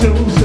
酒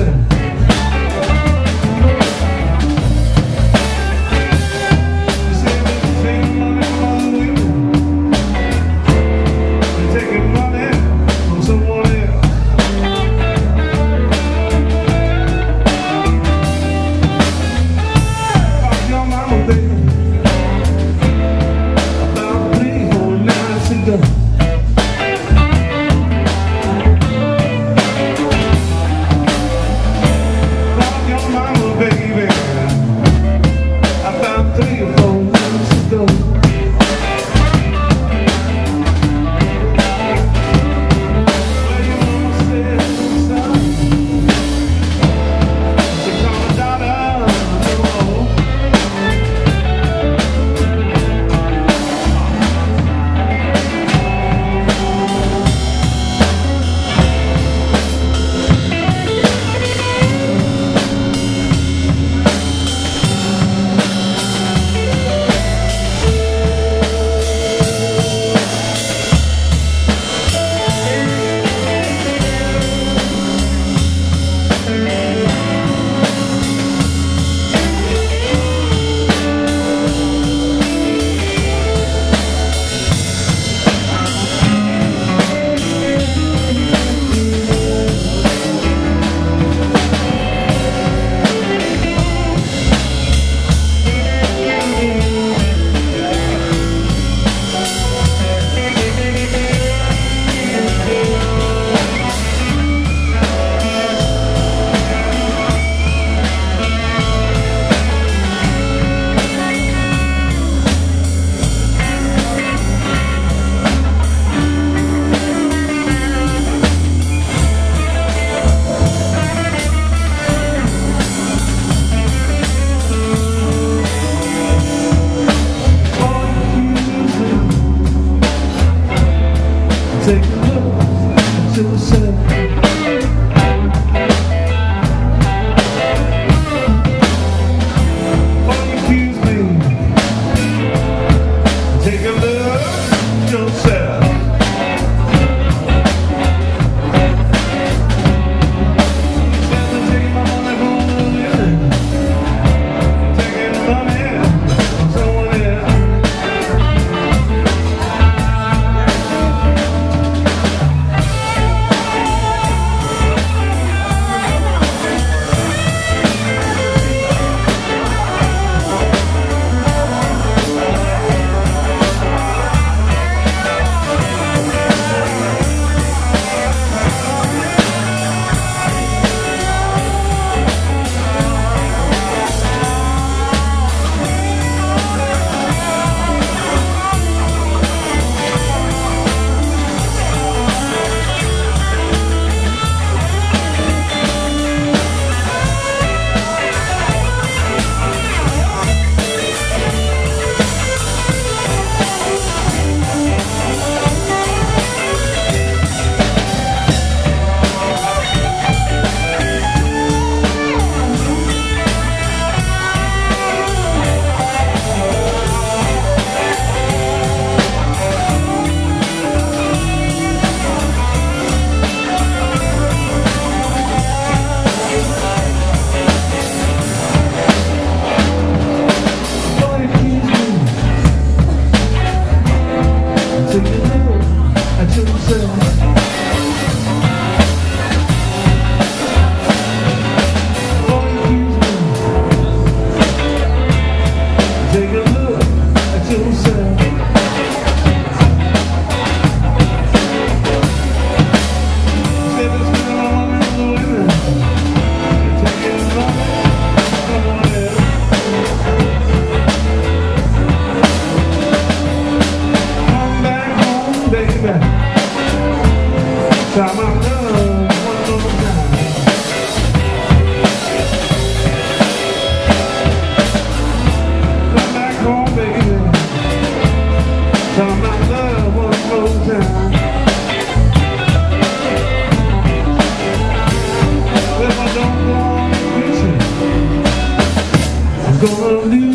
gonna lose